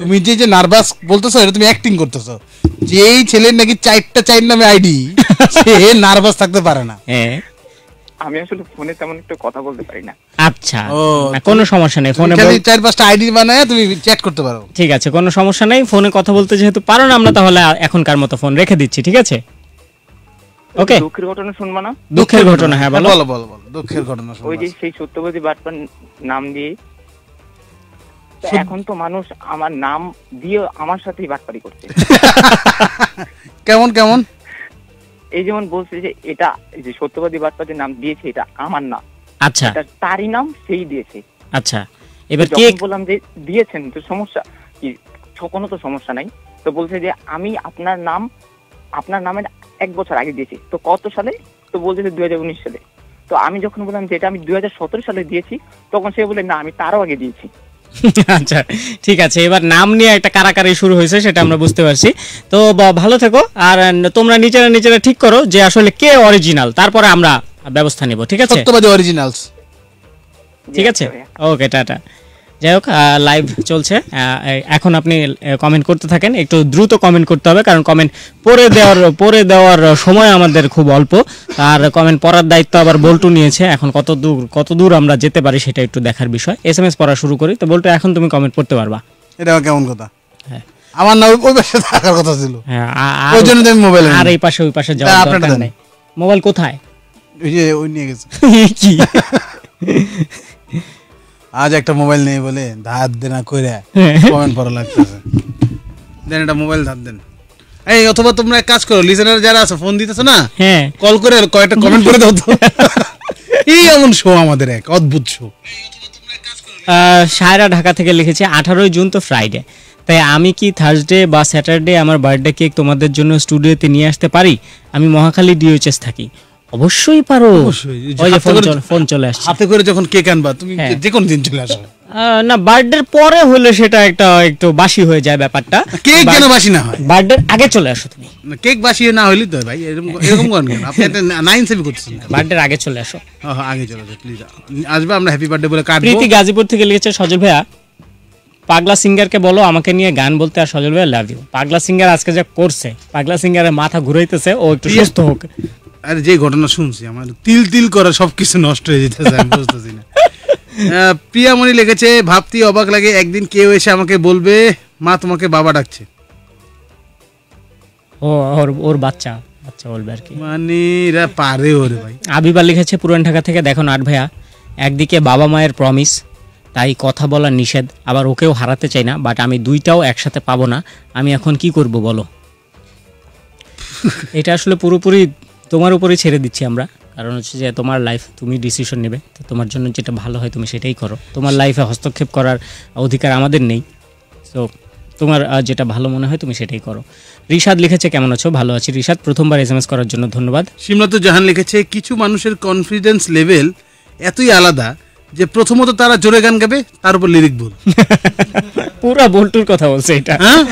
তুমি যে যে নার্ভাস বলতেছো এটা তুমি অ্যাক্টিং করতেছো। যে এই ছেলের নাকি চারটা চার নামে আইডি সে নার্ভাস থাকতে পারে না। হ্যাঁ। আমি আসলে ফোনে তেমন একটু কথা বলতে পারি না। আচ্ছা না, কোনো সমস্যা নেই ফোনে খালি চার পাঁচটা আইডি বানায় তুমি চ্যাট করতে পারো। ঠিক আছে কোনো সমস্যা নেই ফোনে কথা বলতে যেহেতু পারো না আমরা তাহলে এখনকার মতো ফোন রেখে দিচ্ছি ঠিক আছে? ওকে দুঃখের ঘটনা শুনবা না? দুঃখের ঘটনা হ্যাঁ বলো। বলো বলো বলো দুঃখের ঘটনা ওই যে সেই সত্যবতী বাটপার নাম দিয়ে তো এখন তো মানুষ আমার নাম দিয়ে আমার সাথেই বাটপারি করছে। কেমন কেমন? এই যেমন বলছে যে এটা যে সত্যবাদী বাটপার যে নাম দিয়েছে এটা আমার না। আচ্ছা। এটা তারই নাম সেই দিয়েছে। আচ্ছা। এবার কে বললাম যে দিয়েছেন তো সমস্যা কি? কোনো তো সমস্যা নাই। তো বলছে যে আমি আপনার নাম আপনার নামের এক বছর আগে দিয়েছি। তো কত সালে? তো বলছে যে দুই হাজার উনিশ সালে। তো আমি যখন বললাম যে এটা আমি দুই হাজার সতেরো সালে দিয়েছি তখন সে বলে না আমি তারও আগে দিয়েছি। আচ্ছা ঠিক আছে এবার নাম নিয়ে একটা কারাকারি শুরু হয়েছে সেটা আমরা বুঝতে পারছি। তো ভালো থেকো আর তোমরা নিজেরা নিজেরা ঠিক করো যে আসলে কে অরিজিনাল তারপরে আমরা ব্যবস্থা নিব ঠিক আছে? সত্যবাদী অরিজিনালস ঠিক আছে? Okay tata. যাই হোক লাইভ চলছে। এখন আপনি কমেন্ট করতে থাকেন। একটু দ্রুত কমেন্ট করতে হবে কারণ কমেন্ট পড়ে দেওয়ার পড়ে দেওয়ার সময় আমাদের খুব অল্প। আর কমেন্ট পড়ার দায়িত্ব আবার বল্টু নিয়েছে। এখন কত দূর কত দূর আমরা যেতে পারি সেটা একটু দেখার বিষয়। এস এম এস পড়া শুরু করি। তো বল্টু এখন তুমি কমেন্ট করতে পারবা। এটা কেমন কথা? হ্যাঁ। আমার না ওই- পাশে থাকার কথা ছিল। হ্যাঁ ওই জন্য আমি মোবাইল আর এই পাশে ওই পাশে যাওয়ার দরকার। নেই। মোবাইল কোথায়? ওই যে ওই নিয়ে গেছে। কি? আজ একটা মোবাইল নেই বলে ধার দেনা কইরা কমেন্ট পড়া লাগতেছে। দেন একটা মোবাইল ধার দেন। এই অথবা তোমরা এক কাজ করো লিসেনার যারা আছে ফোন দিতেছো না হ্যাঁ। কল করে কয়েকটা কমেন্ট করে দাও তো। এই এমন শো আমাদের এক অদ্ভুত শো সায়রা ঢাকা থেকে লিখেছে আঠারোই জুন তো ফ্রাইডে তাই আমি কি থার্সডে বা স্যাটারডে আমার বার্থডে কেক তোমাদের জন্য স্টুডিওতে নিয়ে আসতে পারি? আমি মহাখালী ডিওএইচএস থাকি। অবশ্যই পারো। ফোন চল- আসছে। হাতে করে যখন কেক আনবা তুমি হ্যাঁ। যে কোনো দিন চলে আসো। না বার্থডের পরে হলে সেটা একটা একটু বাসি হয়ে যায় ব্যাপারটা। কেক যেন বাসি না হয়। বার্থডের আগে চলে আসো তুমি। কেক বাসি না হইলি তো ভাই এরকম এরকম করেন কেন? আপনি একটা নাইন সেভি করতেছেন কেন? বার্থডের আগে চলে আসো। হ্যাঁ, হ্যাঁ, আগে চলে যাও প্লিজ আসবে আমরা হ্যাপি বার্থডে বলে কাটবো। প্রীতি গাজীপুর থেকে লিখেছে সজল ভাইয়া পাগলা সিঙ্গারকে বলো আমাকে নিয়ে গান বলতে আর সজল ভাইয়া লাভ ইউ পাগলা সিঙ্গার আজকে যা করছে পাগলা সিঙ্গারের মাথা ঘুরাইতেছে ও একটু সুস্থ হোক। আরে যে ঘটনা শুনছি আমার তিল তিল করে সবকিছু নষ্ট হয়ে যেতেছে আমি বুঝতেছি না। প্রিয়ামণি লিখেছে ভাবতে অবাক লাগে একদিন কেউ এসে আমাকে বলবে মা তোমাকে বাবা ডাকছে। ও ওর ওর বাচ্চা বাচ্চা বলবে আর কি। মানে এরা পারে ওরে ভাই। আবিবা লিখেছে পুরান ঢাকা থেকে দেখো নাট ভাইয়া একদিকে বাবা মায়ের প্রমিস তাই কথা বলা নিষেধ আবার ওকেও হারাতে চাই না বাট আমি দুইটাও একসাথে পাবো না আমি এখন কি করব বলো? এটা আসলে পুরোপুরি তোমার উপরেই ছেড়ে দিচ্ছি আমরা। কারণ হচ্ছে যে তোমার লাইফ তুমি ডিসিশন নেবে। তো তোমার জন্য যেটা ভালো হয় তুমি সেটাই করো। তোমার লাইফে হস্তক্ষেপ করার অধিকার আমাদের নেই। তো তোমার যেটা ভালো মনে হয় তুমি সেটাই করো। রিশাদ লিখেছে, কেমন আছো? ভালো আছি রিশাদ। প্রথমবার এস এম এস করার জন্য ধন্যবাদ। সিমলাত জাহান লিখেছে, কিছু মানুষের কনফিডেন্স লেভেল এতই আলাদা যে প্রথমত তারা জোরে গান গাবে তার উপর লিরিক ভুল। পুরা বল্টুর কথা বলছে এটা। হ্যাঁ?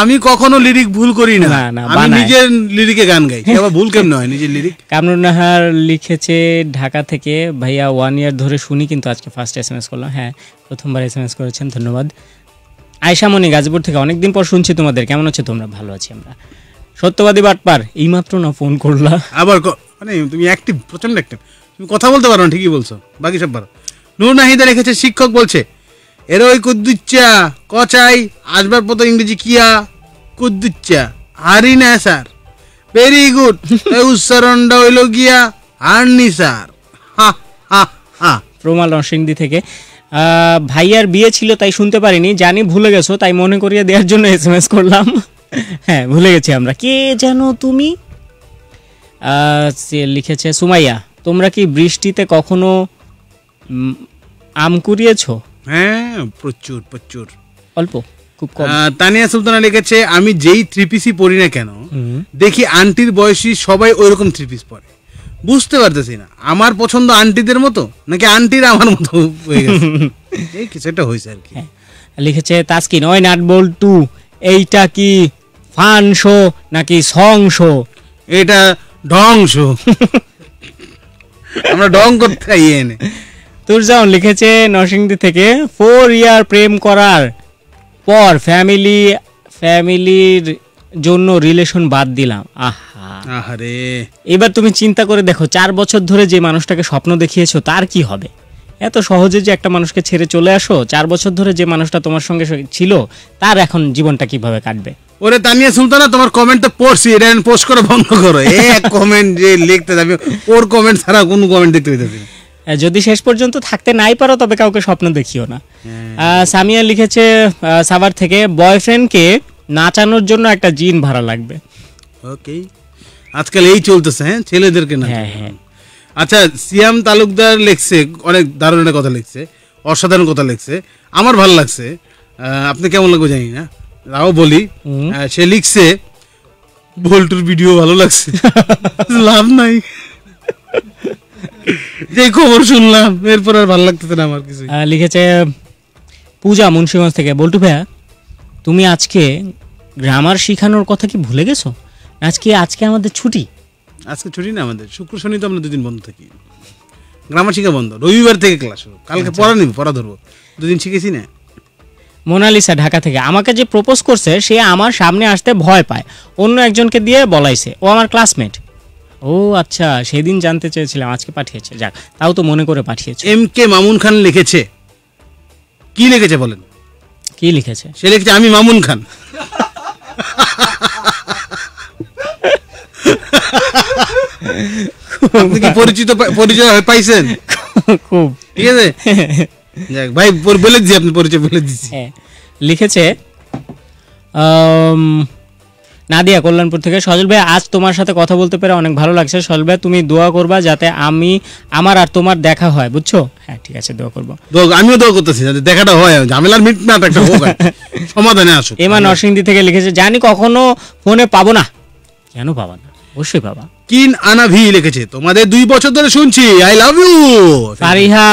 আমি কখনো লিরিক ভুল করি না। আমি। নিজের লিরিকে গান গাই। আবার ভুল কেমন হয় নিজের লিরিক কামরুন নাহার লিখেছে ঢাকা থেকে ভাইয়া ওয়ান ইয়ার ধরে শুনি কিন্তু আজকে ফার্স্ট এস এম এস করলাম। হ্যাঁ প্রথমবার এস এম এস করেছেন ধন্যবাদ। আয়সামণি গাজীপুর থেকে অনেকদিন পর শুনছি তোমাদের। কেমন আছে তোমরা? ভালো আছি আমরা। সত্যবাদী বাটপার এইমাত্র না ফোন করলা। আবার মানে তুমি অ্যাক্টিভ প্রচণ্ড অ্যাক্টিভ তুমি কথা বলতে পারো না ঠিকই বলছো। বাকি সব পারো নূর নাহিদা রেখেছে শিক্ষক বলছে এর ওই কুদ্দুচ্চা, কচাই, আসবার পর ইংরেজি কিয়া কুদ্দুচ্চা, হারি না স্যার, ভেরি গুড উচ্চারণটা হইল গিয়া হারনি স্যার। হা হা হা। প্রমাল নরসিংদী থেকে। ভাইয়ার বিয়ে ছিল তাই শুনতে পারিনি, জানি ভুলে গেছো, তাই মনে করিয়ে দেওয়ার জন্য এস এম এস করলাম। হ্যাঁ ভুলে গেছি আমরা। কে যেন তুমি? লিখেছে, সুমাইয়া, তোমরা কি বৃষ্টিতে কখনো আম কুড়িয়েছো? হ্যাঁ প্রচুর প্রচুর। অল্প খুব কম। তানিয়া সুলতানা লিখেছে আমি যেই থ্রি পিসই পরি না কেন দেখি আন্টির বয়সী সবাই ওইরকম থ্রি পিস পরে। বুঝতে পারতেছি না আমার পছন্দ আন্টিদের মতো নাকি আন্টির আমার মতো হয়ে গেছে? এই কিছু একটা হয়েছে আর কি। হ্যাঁ। লিখেছে তাসকিন ওই নাট বল টু এইটা কি ফান শো নাকি সং শো? এটা ঢং শো। আমরা ঢং করতে এনে। তুরজাউন লিখেছে নরসিংদী থেকে ফোর ইয়ার প্রেম করার পর ফ্যামিলি ফ্যামিলির জন্য রিলেশন বাদ দিলাম। আহা। আহারে। এবার তুমি চিন্তা করে দেখো চার বছর ধরে যে মানুষটাকে স্বপ্ন দেখিয়েছো তার কি হবে? এত সহজে যে একটা মানুষকে ছেড়ে চলে আসো চার বছর ধরে যে মানুষটা তোমার সঙ্গে ছিল তার এখন জীবনটা কীভাবে কাটবে? ওরে তানিয়া সুলতানা তোমার কমেন্ট তো পড়ছি এটা পোস্ট করে বন্ধ করো। এক কমেন্ট যে লিখতে যাবে ওর কমেন্ট ছাড়া কোনো কমেন্ট দেখতে যদি শেষ পর্যন্ত থাকতে নাই পারো তবে কাউকে স্বপ্ন দেখিও না। সামিয়া লিখেছে সাভার থেকে বয়ফ্রেন্ডকে নাচানোর জন্য একটা জিন ভাড়া লাগবে। ওকে। আজকাল এই চলতেছে হ্যাঁ? ছেলেদেরকে না হ্যাঁ, হ্যাঁ। আচ্ছা সিয়াম তালুকদার লিখছে অনেক দারুণ একটা কথা লিখছে অসাধারণ কথা লিখছে আমার ভালো লাগছে। আপনি কেমন লাগবে জানি না তাও বলি। সে লিখছে ভোল্টুর ভিডিও ভালো লাগছে। লাভ নাই। যে খবর শুনলাম এরপর আর ভালো লাগতেছে না আমার কিছু লিখেছে পূজা মুন্সিগঞ্জ থেকে। বল্টু ভাইয়া তুমি আজকে গ্রামার শেখানোর কথা কি ভুলে গেছো? আজকে আজকে আমাদের ছুটি। আজকে ছুটি না আমাদের। শুক্র শনি তো আমরা দুদিন বন্ধ থাকি। গ্রামার শিক্ষা বন্ধ। রবিবার থেকে ক্লাস শুরু। কালকে পড়া নিবি পড়া ধরবো। দুদিন শিখেছি না। মোনালিসা ঢাকা থেকে। আমাকে যে প্রপোজ করছে সে আমার সামনে আসতে ভয় পায়। অন্য একজনকে দিয়ে বলাইছে। ও আমার ক্লাসমেট ও আচ্ছা সেদিন জানতে চেয়েছিলাম আজকে পাঠিয়েছে। যাক তাও তো মনে করে পাঠিয়েছে। এম কে মামুন খান লিখেছে। কি লিখেছে বলেন? কি লিখেছে? সে লিখেছে আমি মামুন খান। আপনি কি পরিচিত পরিচয় পাইছেন? খুব। ঠিক আছে? যাক ভাই বলে দিচ্ছি আপনি পরিচয় বলে দিচ্ছি হ্যাঁ লিখেছে নাদিয়া কল্যাণপুর থেকে। সজল ভাই আজ তোমার সাথে কথা বলতে পেরে অনেক ভালো লাগছে। সজল ভাই তুমি দোয়া করবা যাতে আমি আমার আর তোমার দেখা হয় বুঝছ? হ্যাঁ ঠিক আছে দোয়া করব। আমিও দোয়া করতেছি যাতে দেখাটা হয়। ঝামেলার মিট না একটা হোক সমাধানে আসুক। এমা নরসিংদী থেকে লিখেছে জানি কখনো ফোনে পাবো না। কেন পাবা না? অবশ্যই পাবা। কিন আনা ভি লিখেছে তোমাদের দুই বছর ধরে শুনছি I love you Fariha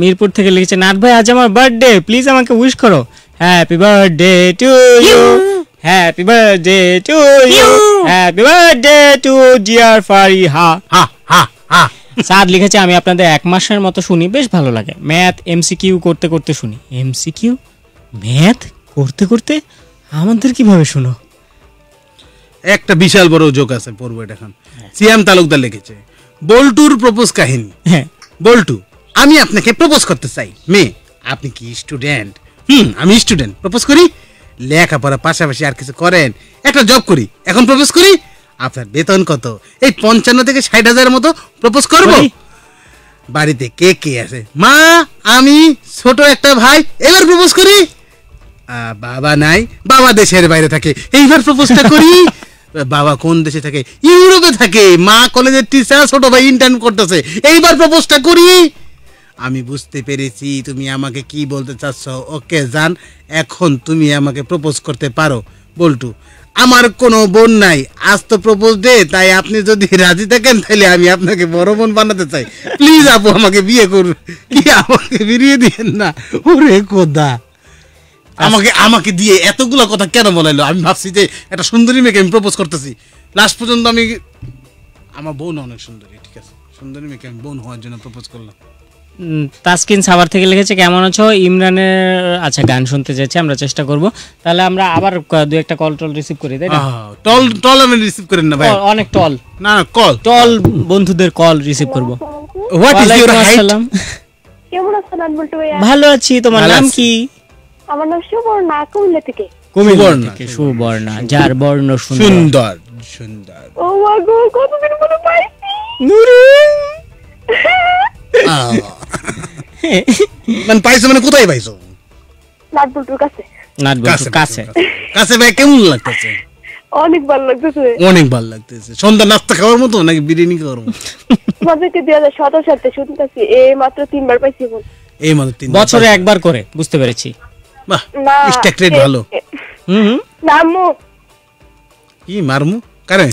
Mirpur থেকে লিখেছে নাট ভাই আজ আমার বার্থডে প্লিজ আমাকে উইশ করো। Happy birthday to you happy birthday to you happy birthday to dear Fariha হা হা হা সাদ লিখেছে আমি আপনাদের এক মাসের মতো শুনি বেশ ভালো লাগে। ম্যাথ এমসিকিউ করতে করতে শুনি। এমসিকিউ ম্যাথ করতে করতে? আমাদের কীভাবে শুনো? একটা বিশাল বড় যোগ আছে পড়ব এটা এখন। সিয়াম তালুকদার লিখেছে বল্টুর প্রপোজ কাহিনী। হ্যাঁ। বল্টু আমি আপনাকে প্রপোজ করতে চাই। মেয়ে আপনি কি স্টুডেন্ট হুম আমি স্টুডেন্ট প্রপোজ করি? লেখাপড়া পাশাপাশি আর কিছু করেন? একটা জব করি। এখন প্রপোজ করি আপনার বেতন কত? এই পঞ্চান্ন থেকে ষাট হাজারের মতো প্রপোজ করব। বাড়িতে কে কে আছে? মা আমি ছোট একটা ভাই এবার প্রপোজ করি। বাবা নাই বাবা দেশের বাইরে থাকে। এইবার প্রপোজটা করি। বাবা কোন দেশে থাকে? ইউরোপে থাকে। মা কলেজের টিচার ছোট ভাই ইন্টার্ন করতেছে। এইবার প্রপোজটা করি। আমি বুঝতে পেরেছি, তুমি আমাকে কি বলতে চাচ্ছ? ওকে, জান, এখন তুমি আমাকে প্রপোজ করতে পারো। বল্টু, আমার কোনো বোন নাই, আজ তো প্রপোজ ডে তাই আপনি যদি রাজি থাকেন তাহলে আমি আপনাকে বড় বোন বানাতে চাই। প্লিজ আপু, আমাকে বিয়ে করুন। কি, আমাকে বেরিয়ে দিয়েন না? ওরে কোদা আমাকে আমাকে দিয়ে এতগুলো কথা কেন বলাইলো? আমি ভাবছি যে একটা সুন্দরী মেয়েকে আমি প্রপোজ করতেছি। লাস্ট পর্যন্ত আমি আমার বোন অনেক সুন্দরী, ঠিক আছে? সুন্দরী মেয়েকে আমি বোন হওয়ার জন্য প্রপোজ করলাম। তাসকিন সাভার থেকে লিখেছে কেমন আছো? ইমরানের আচ্ছা গান শুনতে চাইছে আমরা চেষ্টা করব। তাহলে আমরা আবার দু একটা কল টল রিসিভ করি তাই না? টল টল আমি রিসিভ করেন না ভাই। অনেক টল। না না কল। টল বন্ধুদের কল রিসিভ করব। হোয়াট ইজ ওয়ালাইকুম হাইট কেমন আছেন আনবল্টু ভাইয়া? ভালো আছি তোমার নাম কি? আমার নাম সুবর্ণা কুমিল্লা থেকে। কুমিল্লা থেকে সুবর্ণা যার বর্ণ সুন্দর। সুন্দর সুন্দর। ও মা গো কতদিন পরে পাইছি? আহ। মানে পাইছো মানে কোথায় পাইছো? নাটবল্টুর কাছে। নাট কাছে কাছে। ভাই কেমন লাগতেছে? অনেক ভালো লাগতেছে। অনেক ভালো লাগতেছে। সন্ধ্যা নাস্তা খাওয়ার মতো নাকি বিরিয়ানি খাওয়ার মতো? তোমাদেরকে দুই হাজার সতেরো সালে শুনতেছি এই মাত্র তিনবার পাইছি এই মতো তিন বছরে একবার করে বুঝতে পেরেছি। বাহ স্ট্যাক রেট ভালো। হুম হুম। না কি মারমু? কারে?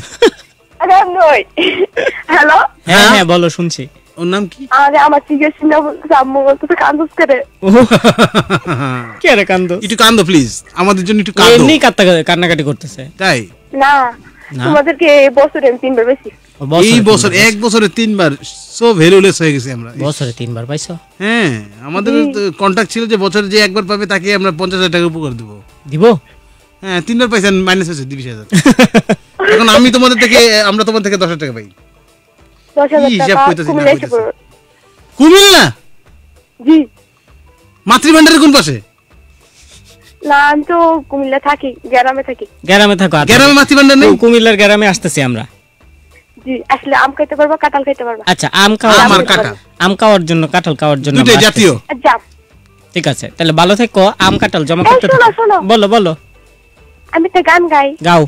হ্যালো? হ্যাঁ হ্যাঁ বলো শুনছি। ওর নাম কি? আরে আমার জিজ্ঞেস না বলতেছে আম্মু বলতেছে কান্দুস করে কে রে কান্দ? একটু কান্দো প্লিজ আমাদের জন্য একটু কান্দো। এমনি কান্নাকাটি করতেছে। তাই? না। তোমাদেরকে এই বছরে আমি তিনবার পাইছি। এই বছর এক বছরে তিনবার সো ভ্যালুলেস হয়ে গেছে আমরা। বছরে তিনবার পাইছো? হ্যাঁ আমাদের কন্ট্যাক্ট ছিল যে বছরে যে একবার পাবে তাকে আমরা পঞ্চাশ হাজার টাকা উপকার দেবো। দিব? হ্যাঁ তিনবার পাইছেন মাইনাস হয়েছে বিশ হাজার। এখন আমি তোমাদের থেকে আমরা তোমার থেকে দশ হাজার টাকা পাই। দশ হাজার টাকা কুমিল্লা এসে পড়বে। কুমিল্লা? জি। মাতৃভান্ডারের কোন পাশে? না আমি তো কুমিল্লা থাকি গ্রামে থাকি। গ্রামে থাকো আচ্ছা। গ্রামে মাতৃভান্ডার নেই? কুমিল্লার গ্রামে আসতেছি আমরা। জি আসলে আম খাইতে পারবা কাঁঠাল খাইতে পারবা। আচ্ছা আম খাওয়া আমার আম খাওয়ার জন্য কাঁঠাল খাওয়ার জন্য জাতীয়? ঠিক আছে তাহলে ভালো থেকো আম কাঁঠাল জমা করতে। বলো বলো। আমি একটা গান গাই। গাও।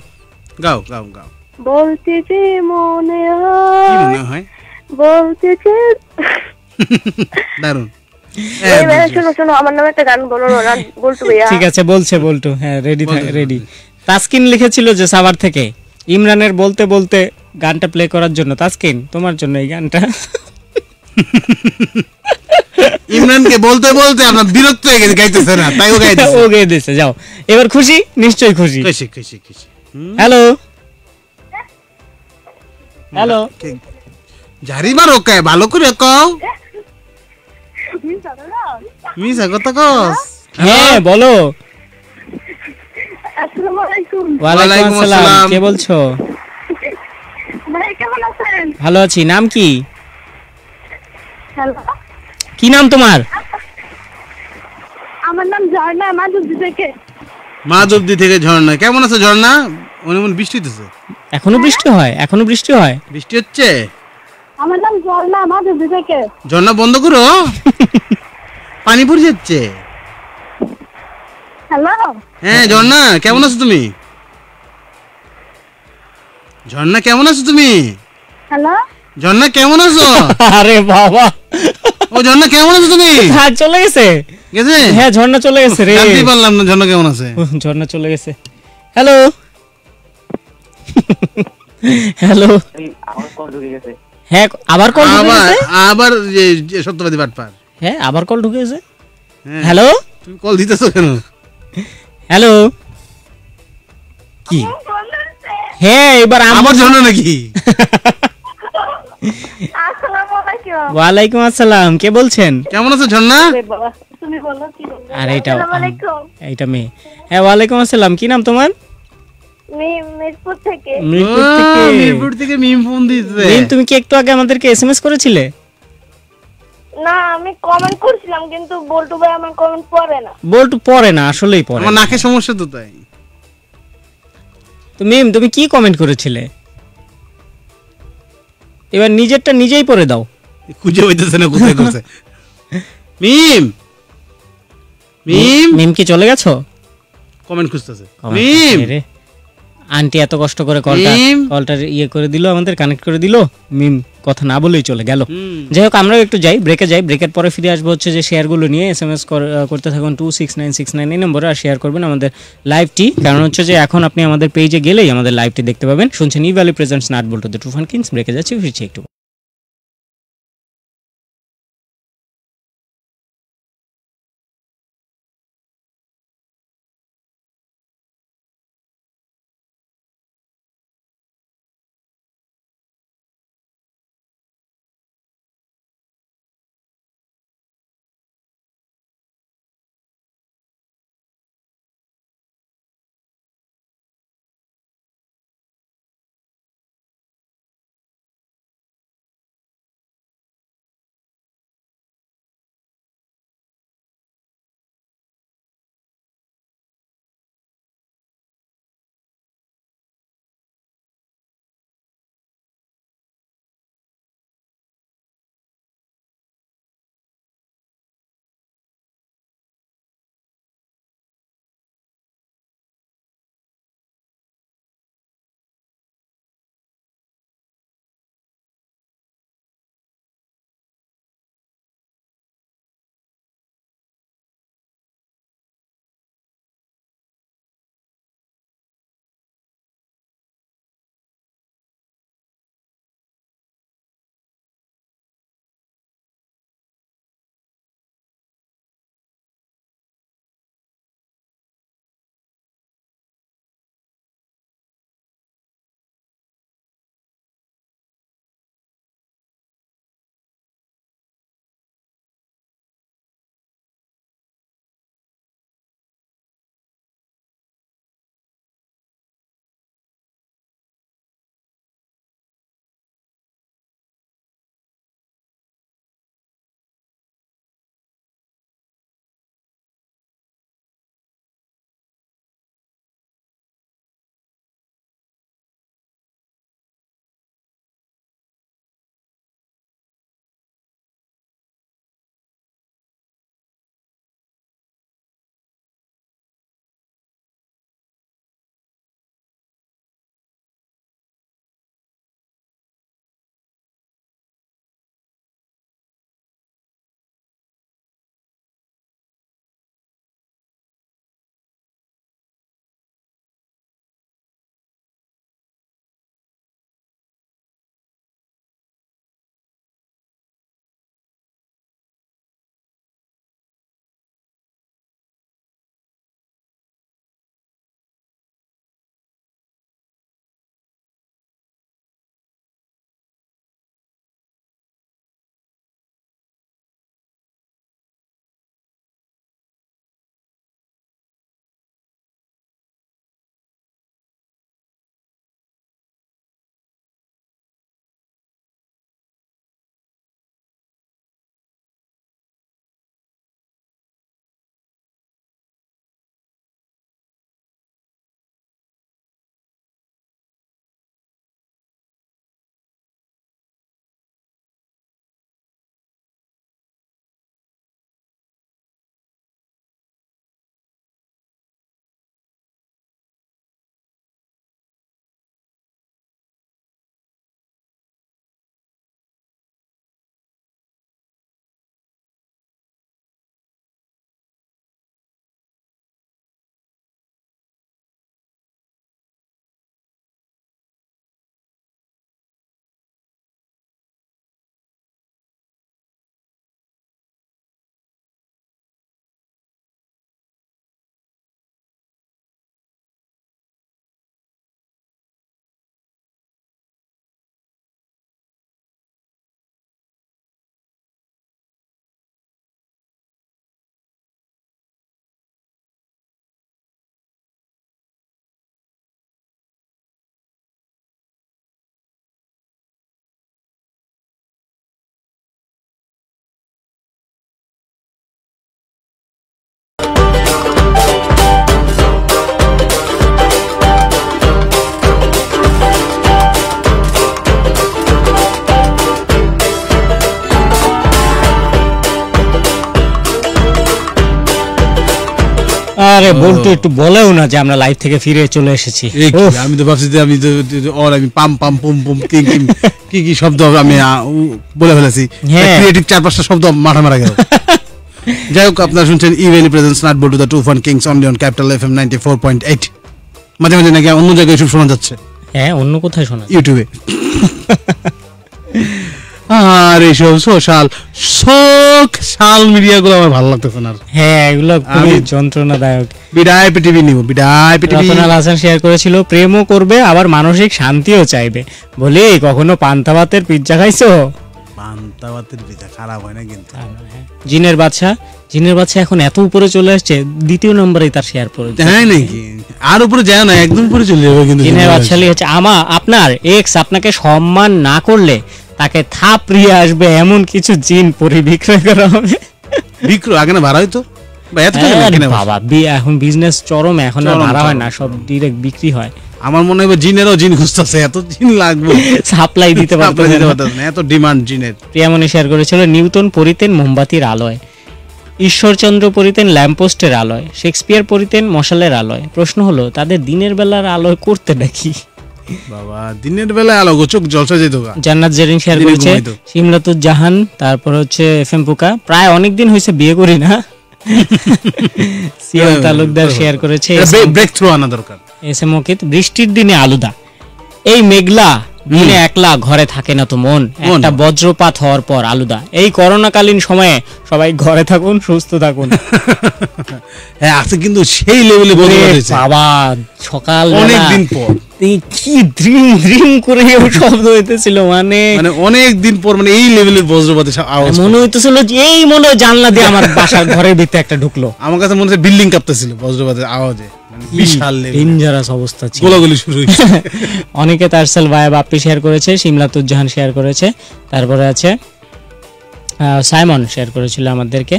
গাও গাও গাও। বলতে যে মনে হয় বলতে যে দারুণ শোনো শোনো আমার নামে একটা গান বলো ভাইয়া। ঠিক আছে বলছে বলটু হ্যাঁ রেডি রেডি তাসকিন লিখেছিল যে সাভার থেকে ইমরানের বলতে বলতে গানটা প্লে করার জন্য। তাসকিন তোমার জন্য এই গানটা। ইমরানকে বলতে বলতে আপনার বিরক্ত হয়ে গেছে গাইতেছে না তাই ও গাইতেছে। ও গেয়ে দিছে যাও। এবার খুশি? নিশ্চয়ই খুশি। খুশি খুশি খুশি। হ্যালো হ্যালো কে- জারি মারো কে ভালো করে কও মিসা কত কস হ্যাঁ বলো। ওয়ালাইকুম ওয়ালাইকুম আসসালাম। কে বলছো? ভালো আছি। নাম কি? কি নাম তোমার? আমার নাম ঝর্ণা মাধুরী থেকে। মাধবদি থেকে ঝর্ণা। কেমন আছে ঝর্ণা? মনে মনে বৃষ্টি হইতেছে। এখনও বৃষ্টি হয় এখনও বৃষ্টি হয়। বৃষ্টি হচ্ছে? আমার নাম ঝর্ণা মাধুরী থেকে। ঝর্ণা বন্ধ করো। পানি পড়ে যাচ্ছে। হ্যালো হ্যাঁ ঝর্ণা কেমন আছো তুমি? ঝর্ণা কেমন আছো তুমি? হ্যালো ঝর্ণা কেমন আছো? আরে বাবা। ও ঝর্ণা কেমন আছো তুমি? হ্যাঁ চলে গেছে। গেছে? হ্যাঁ ঝর্ণা চলে গেছে রে। জানতেই পারলাম না ঝর্ণা কেমন আছে। ঝর্ণা চলে গেছে। হ্যালো হ্যালো এই কল ঢুকে গেছে। হ্যাঁ আবার কল ঢুকে আবার গেছে? আবার সত্যবাদী বাটপার। হ্যাঁ আবার কল ঢুকে গেছে? হ্যাঁ। হ্যালো তুমি কল দিতেছো কেন? হ্যালো কি? হ্যাঁ এবার আমার ঝর্ণা নাকি? ওয়ালাইকুম আসসালাম কে বলছেন? কেমন আছো ঝর্ণা? আর আলাইকুম। এইটা মেয়ে। হ্যাঁ ওয়ালাইকুম আসসালাম কি নাম তোমার? আমি মিরপুর থেকে। মিরপুর থেকে। মিম ফোন দিতে মিম, তুমি কি একটু আগে আমাদেরকে এসএমএস করেছিলে? না আমি কমেন্ট করছিলাম কিন্তু বল্টু ভাই আমার কমেন্ট পড়ে না। বলটু পড়ে না আসলেই পড়ে আমার নাকে সমস্যা তো তাই। তো মিম তুমি কি কমেন্ট করেছিলে? এবার নিজেরটা নিজেই পড়ে দাও। খুঁজে পাইতেছে না কোথায় করছে? মিম! মিম! মিম কি চলে গেছো? কমেন্ট খুঁজতেছে। মিম। আন্টি এত কষ্ট করে কলটা। কলটা ইয়ে করে দিল আমাদের কানেক্ট করে দিল। মিম কথা না বলেই চলে গেল। যাই হোক আমরাও একটু যাই ব্রেকে যাই। ব্রেকের পরে ফিরে আসব হচ্ছে যে শেয়ারগুলো নিয়ে। এস এম এস করতে থাকুন two six nine six nine এই নম্বরে আর শেয়ার করবেন আমাদের লাইভটি কারণ হচ্ছে যে এখন আপনি আমাদের পেজে গেলেই আমাদের লাইভটি দেখতে পাবেন। শুনছেন ই ভ্যালি প্রেজেন্টস নাট বলতে টু ফান কিংস ব্রেকে যাচ্ছি ফিরছি একটু। আরে বলতো একটু বলেও না যে আমরা লাইভ থেকে ফিরে চলে এসেছি। আমি তো ভাবছি যে আমি তো ওর আমি পাম পাম পুম পুম কি কি কি কি শব্দ আমি বলে ফেলেছি। হ্যাঁ। ক্রিয়েটিভ চার পাঁচটা শব্দ মাথা মারা গেল। যাই হোক আপনারা শুনছেন Evaly presents nut bolt the Toofan kings only on capital F M ninety four point eight মাঝে মাঝে নাকি অন্য জায়গায় সব শোনা যাচ্ছে। হ্যাঁ অন্য কোথায় শোনা ইউটিউবে আর এইসব সোশ্যাল সোশ্যাল মিডিয়াগুলো আমার ভালো লাগতেছে না হ্যাঁ এগুলো খুবই যন্ত্রণাদায়ক। বিদায় পৃথিবী নিব বিদায় পৃথিবী রতনাল হাসান শেয়ার করেছিল প্রেমও করবে আবার মানসিক শান্তিও চাইবে। বলি কখনো পান্তা ভাতের পিজ্জা খাইছো? খারাপ হয় না কিন্তু। জিনের বাচ্চা জিনের বাচ্চা এখন এত উপরে চলে আসছে দ্বিতীয় নম্বরে তার শেয়ার করে হ্যাঁ নাকি? আর উপরে যায় না একদম উপরে চলে যাবে কিন্তু জিনের বাচ্চালি হচ্ছে আমা আপনার এক্স আপনাকে সম্মান না করলে তাকে থাপড়িয়ে আসবে এমন কিছু জিন পরি বিক্রয় করা হবে। বিক্রয় আগে না ভাড়া হইতো বসে। বাবা এখন বিজনেস চরম এখন আর ভাড়া হয় না সব ডিরেক্ট বিক্রি হয়। আমার মনে হয় জিনেরও জিন খুঁজতেছে এত জিন লাগবে। সাপ্লাই দিতে পারবে দিতে না, এত ডিমান্ড জিনের। প্রিয়ামণি শেয়ার করেছিল নিউটন পরিতেন মোমবাতির আলোয়। ঈশ্বরচন্দ্র পরিতেন ল্যাম্পপোস্টের আলোয়। শেক্সপিয়ার পরিতেন মশালের আলোয়। প্রশ্ন হলো তাদের দিনের বেলার আলোয় করতে নাকি? বাবা দিনের বেলা আলো গোচক জলসা যেত জান্নাত জেরিন শেয়ার করেছে। সিমলাতুর জাহান তারপর হচ্ছে এফ এম পোকা। প্রায় অনেক দিন হয়েছে বিয়ে করি না। সিয়াম তালুকদার শেয়ার করেছে ব্রেক থ্রু আনা দরকার। এস এম বৃষ্টির দিনে আলুদা। এই মেঘলা দিনে একলা ঘরে থাকে না তো মন। একটা বজ্রপাত হওয়ার পর আলুদা। এই করোনাকালীন সময়ে সবাই ঘরে থাকুন সুস্থ থাকুন। হ্যাঁ আছে কিন্তু সেই লেভেলে বাবা সকাল অনেক দিন পর। কি ড্রিম ড্রিম করে শব্দ হইতেছিল মানে। মানে অনেক দিন পর মানে এই লেভেলের বজ্রপাতে আওয়াজ মনে হইতেছিল যে এই মনে হয় জানলা দিয়ে আমার বাসার ঘরের ভিতরে একটা ঢুকলো। আমার কাছে মনে হচ্ছে বিল্ডিং কাঁপতেছিল বজ্রপাতের আওয়াজে। বিশাল লেভেল ডেঞ্জারাস অবস্থা ছিল। গোলাগুলি শুরু হয়েছে। অনেকে তারসেল বাপ্পি শেয়ার করেছে সিমলাতুজ্জাহান শেয়ার করেছে তারপরে আছে সাইমন শেয়ার করেছিল আমাদেরকে।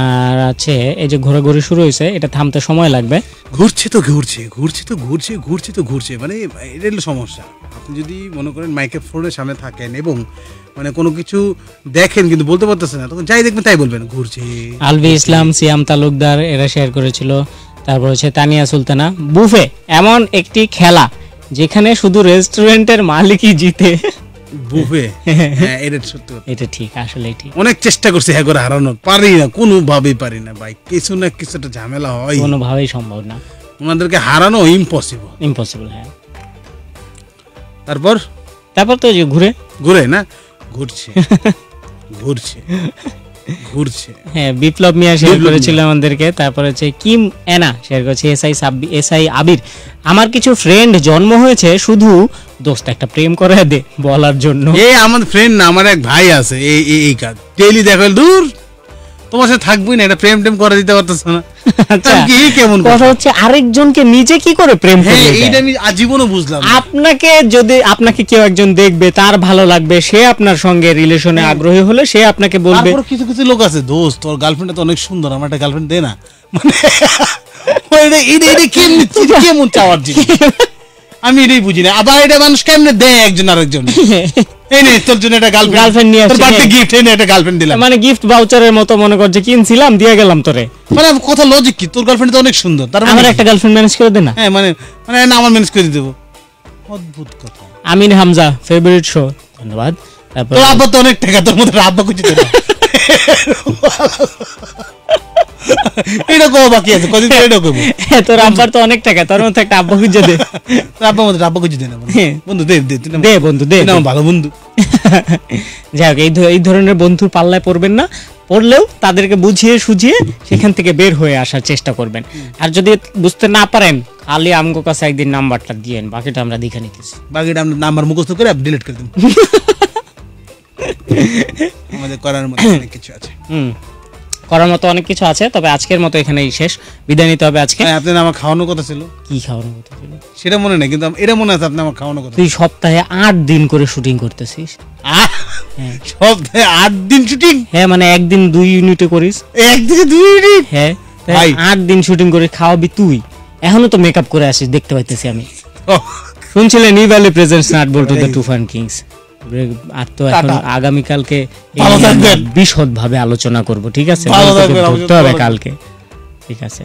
আর আছে এই যে ঘোরাঘুরি শুরু হয়েছে এটা থামতে সময় লাগবে। ঘুরছে তো ঘুরছে ঘুরছে তো ঘুরছে ঘুরছে তো ঘুরছে মানে এটা হলো সমস্যা। আপনি যদি মনে করেন মাইক্রোফোনের সামনে থাকেন এবং মানে কোনো কিছু দেখেন কিন্তু বলতে পারতেছেন না তখন যাই দেখবেন তাই বলবেন ঘুরছে আলভি ইসলাম সিয়াম তালুকদার এরা শেয়ার করেছিল। তারপর হচ্ছে তানিয়া সুলতানা। বুফে এমন একটি খেলা যেখানে শুধু রেস্টুরেন্টের মালিকই জিতে। বুফে? হ্যাঁ এটা সত্যি। এটা ঠিক আসলেই ঠিক। অনেক চেষ্টা করছি হ্যাঁ করে হারানোর। পারি না কোনোভাবেই পারি না ভাই। কিছু না কিছু একটা ঝামেলা হয়। কোনোভাবেই সম্ভব না। ওনাদেরকে হারানো ইম্পসিবল ইম্পসিবল হ্যাঁ। তারপর? তারপর তো যে ঘুরে। ঘুরে না? ঘুরছে। ঘুরছে। ঘুরছে। হ্যাঁ বিপ্লব মিয়া শেয়ার করেছিল আমাদেরকে তারপর হচ্ছে কিম এনা শেয়ার করেছে এসআই সাব্বি এসআই আবির। আমার কিছু ফ্রেন্ড জন্ম হয়েছে শুধু দোস্ত একটা প্রেম করে দে বলার জন্য। এ আমার ফ্রেন্ড না আমার এক ভাই আছে এই এই কাজ। ডেইলি দেখো দূর তোমার সাথে থাকবই না এটা প্রেম টেম করে দিতে পারতেছ না। কেমন কথা কথা হচ্ছে আরেকজনকে নিজে কি করে প্রেম হ্যাঁ এইটা আমি আজীবনও বুঝলাম আপনাকে যদি আপনাকে কেউ একজন দেখবে তার ভালো লাগবে সে আপনার সঙ্গে রিলেশনে আগ্রহী হলে সে আপনাকে বলবে তারপর কিছু কিছু লোক আছে দোস্ত তোর গার্লফ্রেন্ড তো অনেক সুন্দর আমার একটা গার্লফ্রেন্ড দে না। মানে এটা এটা এটা কেমন কেমন চাওয়ার জিনিস। আমি এটাই বুঝি না। আবার এটা মানুষ কেমনে দেয় একজন আরেকজন এই নে তোর জন্য একটা গার্লফ্রেন্ড নিয়ে তোর আসছি, বার্থডে হ্যাঁ। গিফট এনে একটা গার্লফ্রেন্ড দিলাম। মানে গিফট ভাউচারের মতো মনে কর যে কিনছিলাম দিয়ে গেলাম তোরে। মানে কথা লজিক কি? তোর গার্লফ্রেন্ড তো অনেক সুন্দর তার মানে আমার একটা গার্লফ্রেন্ড ম্যানেজ করে দে না। হ্যাঁ মানে মানে না আমার ম্যানেজ করে দেবো। অদ্ভুত কথা। আমিন হামজা ফেভারিট শো ধন্যবাদ। তারপর তোর আব্বা তো অনেক টাকা তোর মধ্যে আব্বা কিছু এটা কো বাকি আছে কদিন পরে এটা কইবো। তোর আব্বার তো অনেক টাকা তোর মধ্যে একটা আব্বা খুঁজে দে। তোর আব্বা মধ্যে আব্বা কিছু দে না বন্ধু। হ্যাঁ। বন্ধু দে দে দে বন্ধু দে না ভালো বন্ধু। যাই হোক এই এই ধরনের বন্ধুর পাল্লায় পড়বেন না। পড়লেও তাদেরকে বুঝিয়ে সুঝিয়ে সেখান থেকে বের হয়ে আসার চেষ্টা করবেন। আর যদি বুঝতে না পারেন খালি আমগো কাছে একদিন নাম্বারটা দিয়েন বাকিটা আমরা দেখে নিতেছি। বাকিটা আমরা নাম্বার মুখস্থ করে ডিলিট করে দেব। আমাদের করার মধ্যে অনেক কিছু আছে। হুম। করার মতো অনেক কিছু আছে তবে আজকের মতো এখানেই শেষ। বিদায় নিতে হবে আজকে। হ্যাঁ আপনি না আমার খাওয়ানোর কথা ছিল? কি খাওয়ানোর কথা ছিল? সেটা মনে নেই কিন্তু আম- এটা মনে আছে আপনি আমার খাওয়ানোর কথা তুই সপ্তাহে আট দিন করে শুটিং করতেছিস। আহ, সপ্তাহে আট দিন শুটিং হ্যাঁ মানে একদিন দুই ইউনিটে করিস। একদিকে দুই মিনিট হ্যাঁ তাই ভাই। আট দিন শুটিং করে খাওয়াবি তুই। এখনও তো মেকআপ করে আসিস দেখতে পাইতেছি আমি। শুনছিলেন Evaly presents nut bolt the Toofan kings আর তো এখন। আগামীকালকে এই ভালো নিয়ে আমরা থাকবেন। বিশদ ভাবে আলোচনা করব ঠিক আছে? ভালো বল থাকবেন, হবে কালকে। ঠিক আছে।